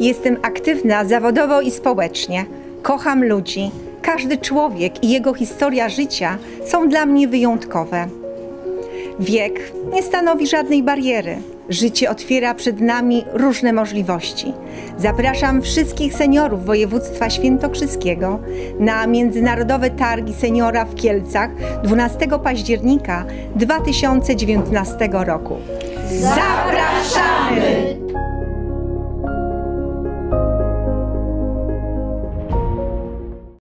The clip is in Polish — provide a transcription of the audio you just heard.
Jestem aktywna zawodowo i społecznie. Kocham ludzi. Każdy człowiek i jego historia życia są dla mnie wyjątkowe. Wiek nie stanowi żadnej bariery. Życie otwiera przed nami różne możliwości. Zapraszam wszystkich seniorów województwa świętokrzyskiego na Międzynarodowe Targi Seniora w Kielcach 12 października 2019 roku. Zapraszamy!